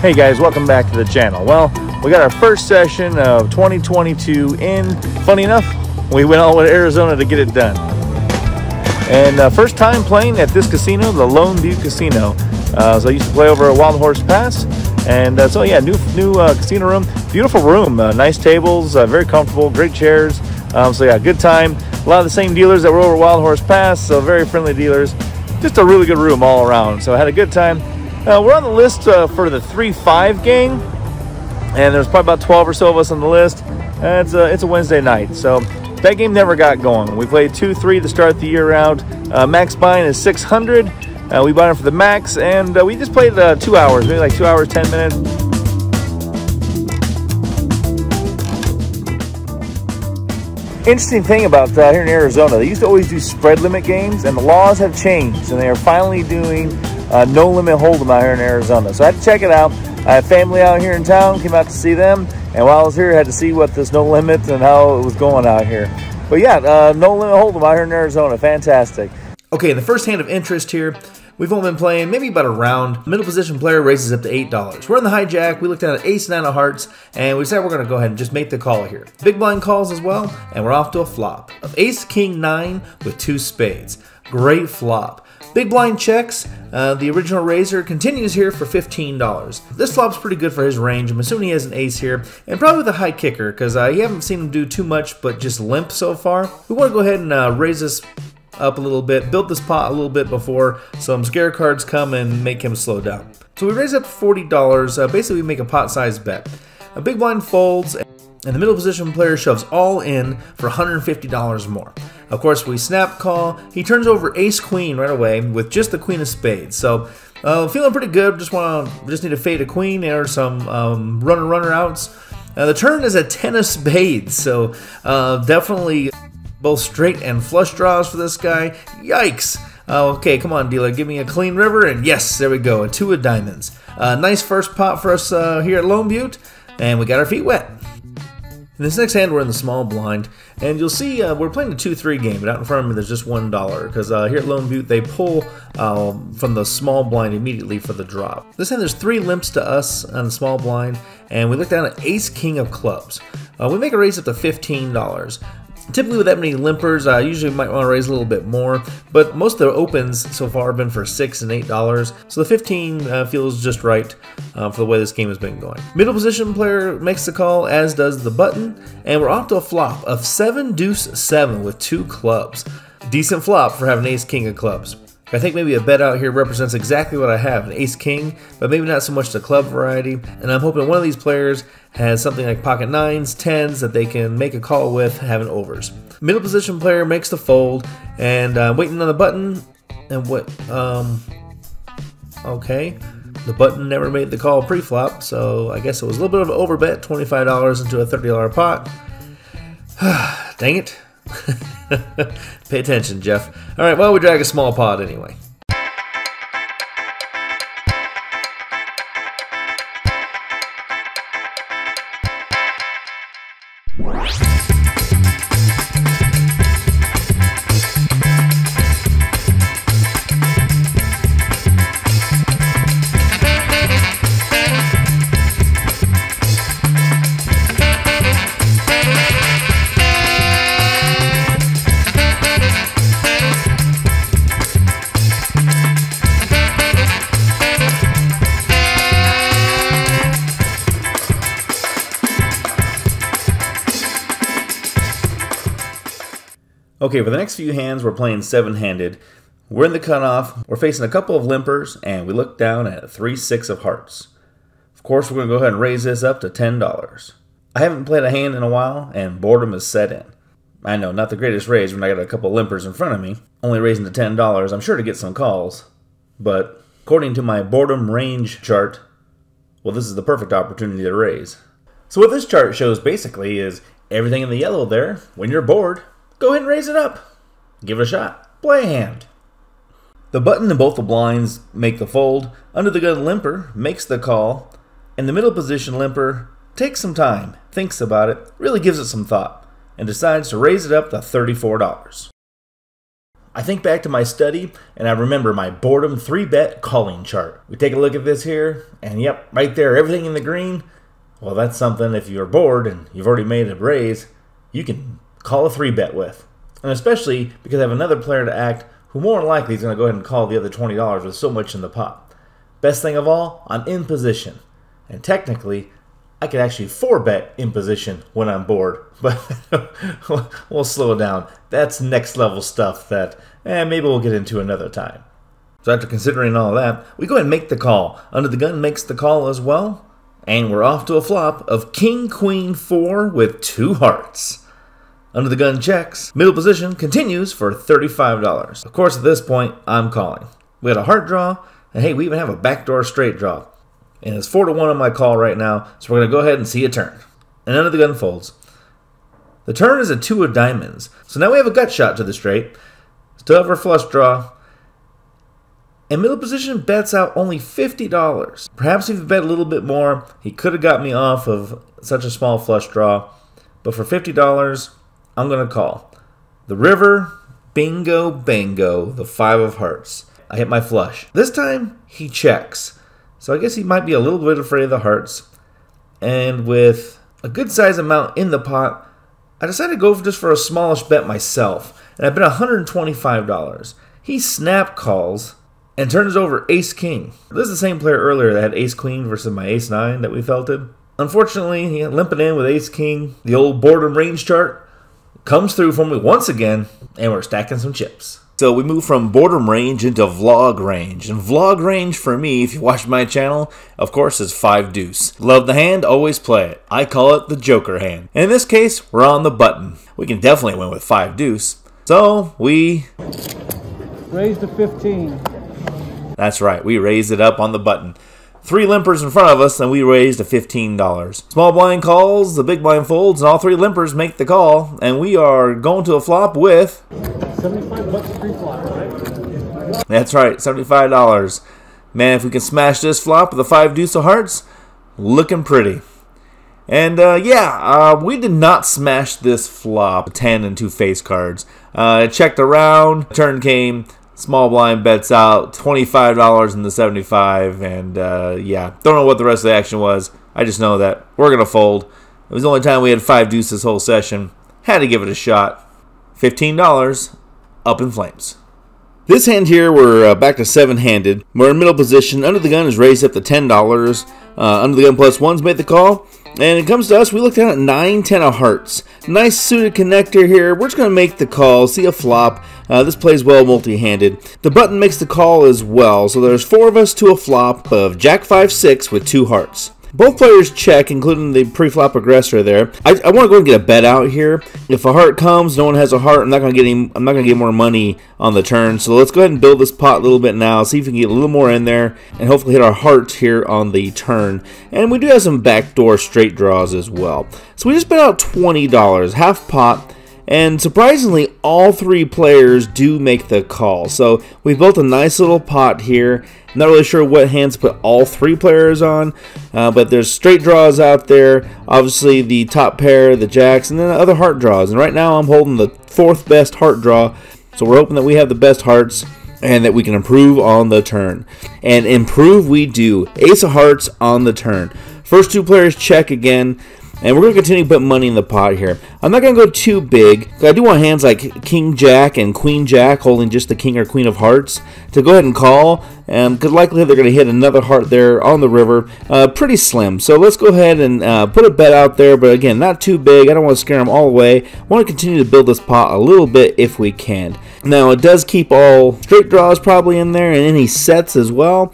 Hey guys, welcome back to the channel. Well, we got our first session of 2022 in. Funny enough, we went all the way to Arizona to get it done. And uh, first time playing at this casino, the Lone Butte Casino. Uh, so I used to play over at Wild Horse Pass. And uh, so yeah, new new uh, casino room, beautiful room, uh, nice tables, uh, very comfortable, great chairs. Um, so yeah, good time. A lot of the same dealers that were over Wild Horse Pass, so very friendly dealers. Just a really good room all around. So I had a good time. Uh, we're on the list uh, for the 3-5 game, and there's probably about 12 or so of us on the list. Uh, it's, a, it's a Wednesday night, so that game never got going. We played 2-3 to start the year out. Uh, max buying is 600. Uh, we bought it for the max, and uh, we just played two hours, maybe like two hours, 10 minutes. Interesting thing about here in Arizona, they used to always do spread limit games, and the laws have changed, and they are finally doing uh, No Limit Hold'em out here in Arizona. So I had to check it out. I have family out here in town, came out to see them. And while I was here, I had to see what this No Limit and how it was going out here. But yeah, uh, No Limit Hold'em out here in Arizona. Fantastic. Okay, the first hand of interest here. We've only been playing maybe about a round. Middle position player raises up to $8. We're in the hijack. We looked at an ace, nine of hearts, and we said we're going to go ahead and just make the call here. Big blind calls as well, and we're off to a flop of ace, king, nine with two spades. Great flop. Big blind checks. Uh, the original raiser continues here for $15. This flop's pretty good for his range. I'm assuming he has an ace here, and probably with a high kicker, because uh, you haven't seen him do too much but just limp so far. We want to go ahead and uh, raise this up a little bit, build this pot a little bit before some scare cards come and make him slow down. So we raise up $40. Uh, basically, we make a pot size bet. A big blind folds, and the middle position player shoves all in for $150 more. Of course, we snap call. He turns over ace queen right away with just the queen of spades. So uh, feeling pretty good. Just want to just need to fade a queen or some um, runner runner outs. Uh, the turn is a ten of spades, so uh, definitely both straight and flush draws for this guy. Yikes! Uh, okay, come on, dealer, give me a clean river, and yes, there we go, a two of diamonds. Uh, nice first pot for us uh, here at Lone Butte, and we got our feet wet. In this next hand, we're in the small blind, and you'll see uh, we're playing a 2-3 game, but out in front of me there's just $1, because uh, here at Lone Butte, they pull uh, from the small blind immediately for the drop. This hand, there's three limps to us on the small blind, and we look down at Ace-King of clubs. Uh, we make a raise up to $15. Typically with that many limpers, I usually might want to raise a little bit more, but most of the opens so far have been for 6 and $8, so the 15 uh, feels just right uh, for the way this game has been going. Middle position player makes the call, as does the button, and we're off to a flop of 7 deuce 7 with two clubs. Decent flop for having ace king of clubs. I think maybe a bet out here represents exactly what I have, an ace king, but maybe not so much the club variety. And I'm hoping one of these players has something like pocket nines, tens that they can make a call with, having overs. Middle position player makes the fold, and uh, waiting on the button. And what? Um, okay. The button never made the call pre-flop, so I guess it was a little bit of an overbet, $25 into a $30 pot. Dang it. Pay attention, Jeff. All right, well, we drag a small pod anyway. Okay, for the next few hands, we're playing seven-handed. We're in the cutoff, we're facing a couple of limpers, and we look down at 3-6 of hearts. Of course, we're going to go ahead and raise this up to $10. I haven't played a hand in a while, and boredom is set in. I know, not the greatest raise when I got a couple limpers in front of me. Only raising to $10, I'm sure to get some calls. But according to my boredom range chart, well, this is the perfect opportunity to raise. So what this chart shows basically is everything in the yellow there, when you're bored, Go ahead and raise it up. Give it a shot. Play a hand. The button in both the blinds make the fold. Under the gun limper makes the call. And the middle position limper takes some time, thinks about it, really gives it some thought, and decides to raise it up to $34. I think back to my study and I remember my boredom three bet calling chart. We take a look at this here, and yep, right there, everything in the green. Well, that's something if you're bored and you've already made a raise, you can call a three bet with. And especially because I have another player to act who more than likely is going to go ahead and call the other $20 with so much in the pot. Best thing of all, I'm in position. And technically, I could actually four bet in position when I'm bored, but we'll slow it down. That's next level stuff that eh, maybe we'll get into another time. So after considering all that, we go ahead and make the call. Under the gun makes the call as well, and we're off to a flop of King Queen 4 with two hearts. Under the gun checks. Middle position continues for $35. Of course, at this point, I'm calling. We had a heart draw, and hey, we even have a backdoor straight draw. And it's 4 to 1 on my call right now, so we're going to go ahead and see a turn. And under the gun folds. The turn is a 2 of diamonds, so now we have a gut shot to the straight. Still have our flush draw. And middle position bets out only $50. Perhaps if he bet a little bit more, he could have got me off of such a small flush draw. But for $50, I'm going to call. The river, bingo, bango, the five of hearts. I hit my flush. This time, he checks. So I guess he might be a little bit afraid of the hearts. And with a good size amount in the pot, I decided to go for just for a smallish bet myself. And I bet $125. He snap calls and turns over ace king. This is the same player earlier that had ace queen versus my ace nine that we felted. Unfortunately, he limping in with ace king. The old boredom range chart comes through for me once again, and we're stacking some chips. So we move from boredom range into vlog range. And vlog range for me, if you watch my channel, of course, is 5 deuce. Love the hand, always play it. I call it the joker hand. And in this case, we're on the button. We can definitely win with 5 deuce. So we... Raise to 15. That's right, we raised it up on the button. Three limpers in front of us, and we raised a $15. Small blind calls, the big blind folds, and all three limpers make the call, and we are going to a flop with 75 bucks free flop, right? That's right, $75. Man, if we can smash this flop with the five deuce of hearts, looking pretty. And uh, yeah, uh, we did not smash this flop, 10 and two face cards. Uh, checked around, turn came, small blind bets out, $25 in the 75 and uh, yeah, don't know what the rest of the action was. I just know that we're going to fold. It was the only time we had five deuces this whole session. Had to give it a shot. $15 up in flames. This hand here, we're uh, back to seven-handed. We're in middle position. Under the gun is raised up to $10. Uh, under the gun plus one's made the call. And it comes to us, we look down at 9, 10 of hearts. Nice suited connector here. We're just going to make the call, see a flop. Uh, this plays well multi-handed. The button makes the call as well, so there's four of us to a flop of Jack 5-6 with two hearts. Both players check, including the pre-flop aggressor there. I, I want to go and get a bet out here. If a heart comes, no one has a heart. I'm not going to get any, I'm not to get more money on the turn. So let's go ahead and build this pot a little bit now. See if we can get a little more in there, and hopefully hit our hearts here on the turn. And we do have some backdoor straight draws as well. So we just bet out twenty dollars, half pot. And surprisingly, all three players do make the call. So we built a nice little pot here. Not really sure what hands put all three players on, uh, but there's straight draws out there. Obviously, the top pair, the jacks, and then the other heart draws. And right now, I'm holding the fourth best heart draw. So we're hoping that we have the best hearts and that we can improve on the turn. And improve we do. Ace of hearts on the turn. First two players check again. And we're going to continue to put money in the pot here. I'm not going to go too big. I do want hands like King Jack and Queen Jack holding just the King or Queen of Hearts to go ahead and call. Good likelihood they're going to hit another heart there on the river. Uh, pretty slim. So let's go ahead and uh, put a bet out there. But again, not too big. I don't want to scare them all away. I want to continue to build this pot a little bit if we can. Now, it does keep all straight draws probably in there and any sets as well.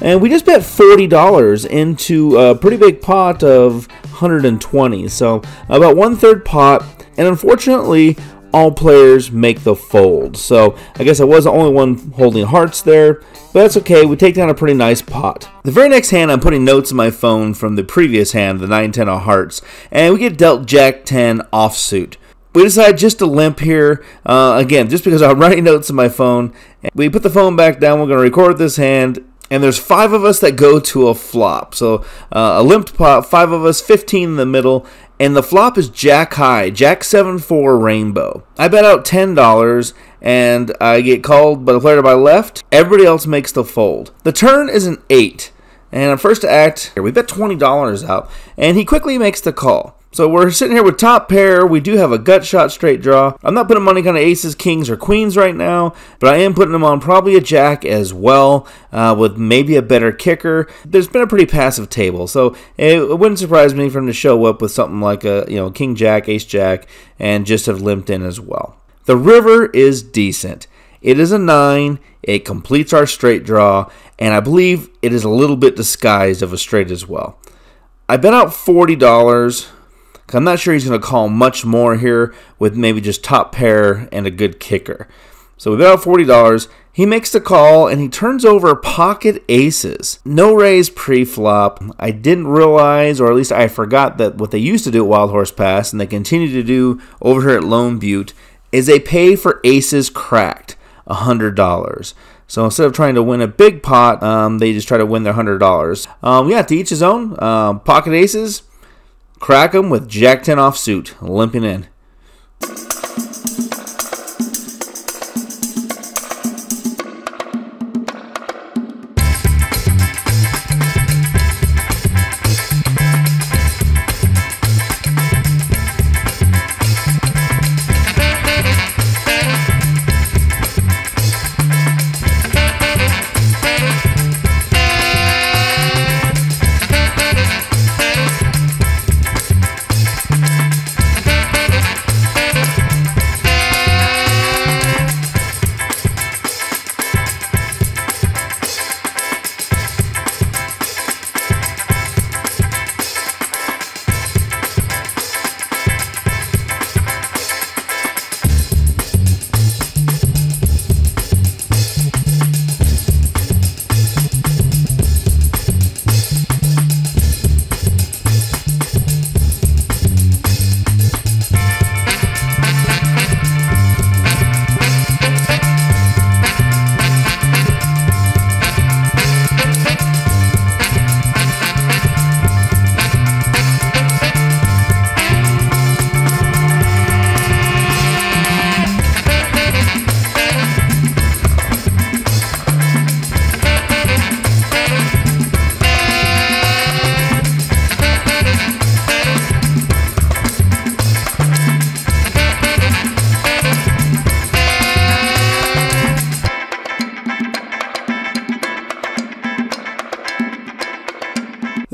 And we just bet $40 into a pretty big pot of 120. So about one third pot. And unfortunately, all players make the fold. So I guess I was the only one holding hearts there. But that's okay, we take down a pretty nice pot. The very next hand, I'm putting notes in my phone from the previous hand, the 9-10 of hearts. And we get dealt Jack 10 offsuit we decide just to limp here. Uh, again, just because I'm writing notes in my phone. We put the phone back down. We're going to record this hand and there's five of us that go to a flop. So uh, a limped pot, five of us, 15 in the middle, and the flop is Jack High, Jack 7 4 Rainbow. I bet out $10 and I get called by the player to my left. Everybody else makes the fold. The turn is an 8. And I'm first to act, Here, we bet $20 out, and he quickly makes the call. So we're sitting here with top pair. We do have a gut shot straight draw. I'm not putting money on aces, kings, or queens right now, but I am putting them on probably a jack as well, uh, with maybe a better kicker. There's been a pretty passive table, so it, wouldn't surprise me for him to show up with something like a you know king jack, ace jack, and just have limped in as well. The river is decent. It is a nine. It completes our straight draw, and I believe it is a little bit disguised of a straight as well. I bet out forty dollars I'm not sure he's going to call much more here with maybe just top pair and a good kicker. So we bet out $40. He makes the call and he turns over pocket aces. No raise pre-flop. I didn't realize, or at least I forgot that what they used to do at Wild Horse Pass and they continue to do over here at Lone Butte is they pay for aces cracked, $100. So instead of trying to win a big pot, um, they just try to win their $100. Um, yeah, to each his own. Um, pocket aces, Crack 'em with Jack 10 off suit, limping in.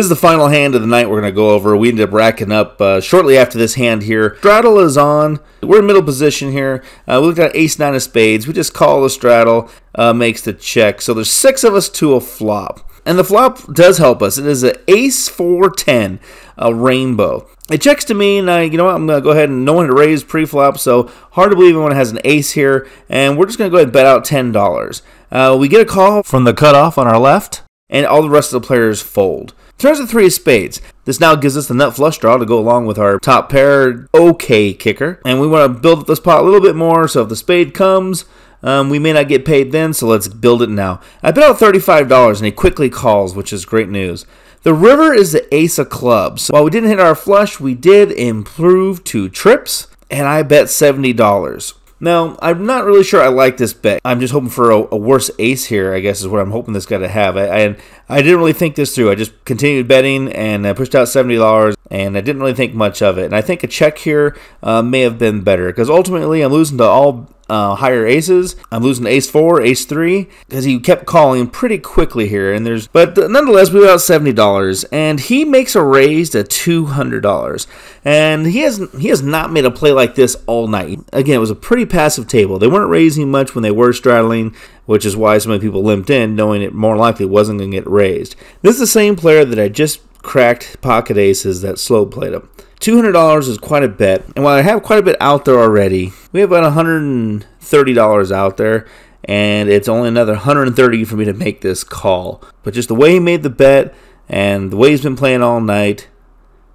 This is the final hand of the night we're going to go over. We ended up racking up uh, shortly after this hand here. Straddle is on. We're in middle position here. Uh, we looked at ace nine of spades. We just call the straddle, uh, makes the check. So there's six of us to a flop. And the flop does help us. It is an ace 410, a rainbow. It checks to me, and I, you know what, I'm going to go ahead and no one to raise pre-flop, so hard to believe anyone has an ace here, and we're just going to go ahead and bet out $10. Uh, we get a call from the cutoff on our left, and all the rest of the players fold. Turns to three of spades. This now gives us the nut flush draw to go along with our top pair okay kicker. And we want to build up this pot a little bit more, so if the spade comes, um, we may not get paid then, so let's build it now. I bet out $35 and he quickly calls, which is great news. The river is the ace of clubs. While we didn't hit our flush, we did improve to trips, and I bet $70. Now, I'm not really sure I like this bet. I'm just hoping for a, a worse ace here, I guess is what I'm hoping this guy to have. I, I, I didn't really think this through. I just continued betting and I pushed out $70 and I didn't really think much of it. And I think a check here uh, may have been better because ultimately I'm losing to all uh, higher aces. I'm losing ace four, ace three, because he kept calling pretty quickly here. And there's, but nonetheless, we got seventy dollars, and he makes a raise to two hundred dollars. And he has he has not made a play like this all night. Again, it was a pretty passive table. They weren't raising much when they were straddling, which is why so many people limped in, knowing it more likely wasn't going to get raised. This is the same player that I just cracked pocket aces that slow played him. $200 is quite a bit. And while I have quite a bit out there already, we have about $130 out there. And it's only another 130 for me to make this call. But just the way he made the bet and the way he's been playing all night,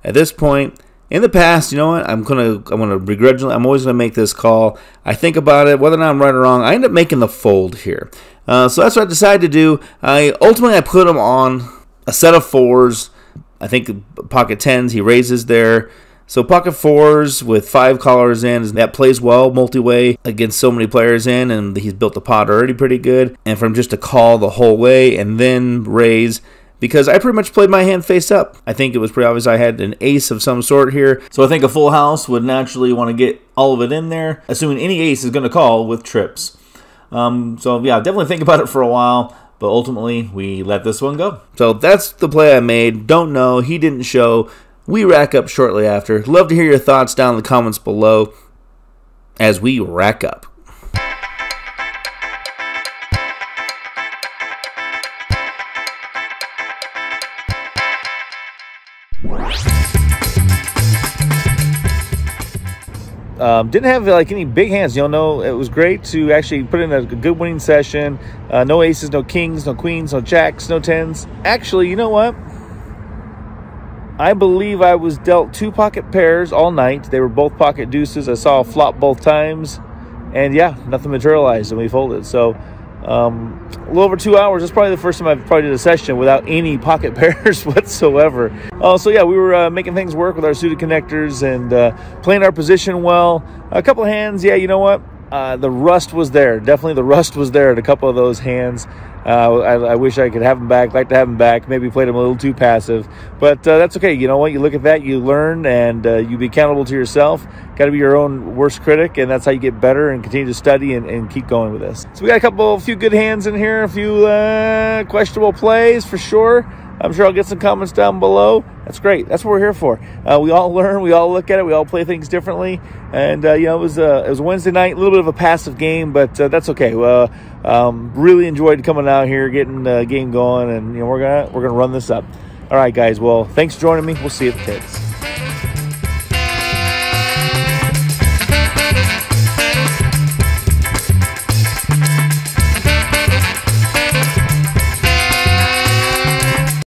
at this point, in the past, you know what? I'm gonna I'm gonna begrudgingly I'm always gonna make this call. I think about it, whether or not I'm right or wrong. I end up making the fold here. Uh, so that's what I decided to do. I ultimately I put him on a set of fours I think pocket tens, he raises there. So pocket fours with five callers in, that plays well multi-way against so many players in, and he's built the pot already pretty good. And from just a call the whole way and then raise, because I pretty much played my hand face up. I think it was pretty obvious I had an ace of some sort here. So I think a full house would naturally want to get all of it in there, assuming any ace is going to call with trips. Um, so yeah, definitely think about it for a while. But ultimately, we let this one go. So that's the play I made. Don't know. He didn't show. We rack up shortly after. Love to hear your thoughts down in the comments below as we rack up. Um, didn't have like any big hands. You'll know it was great to actually put in a good winning session. Uh, no aces, no kings, no queens, no jacks, no tens. Actually, you know what? I believe I was dealt two pocket pairs all night. They were both pocket deuces. I saw a flop both times, and yeah, nothing materialized, and we folded. So um, a little over two hours. That's probably the first time I've probably did a session without any pocket pairs whatsoever. Uh, so yeah, we were uh, making things work with our suited connectors and uh, playing our position well. A couple of hands, yeah, you know what? Uh, the rust was there. Definitely the rust was there at a couple of those hands. Uh, I, I, wish I could have him back. Like to have him back. Maybe played him a little too passive, but uh, that's okay. You know what? You look at that, you learn, and uh, you be accountable to yourself. Got to be your own worst critic, and that's how you get better and continue to study and, and, keep going with this. So we got a couple, a few good hands in here, a few uh, questionable plays for sure. I'm sure I'll get some comments down below. That's great. That's what we're here for. Uh, we all learn. We all look at it. We all play things differently. And uh, you know, it was a it was Wednesday night, a little bit of a passive game, but uh, that's okay. Um, really enjoyed coming out here, getting the game going, and you know, we're gonna we're gonna run this up. All right, guys. Well, thanks for joining me. We'll see you at the tables.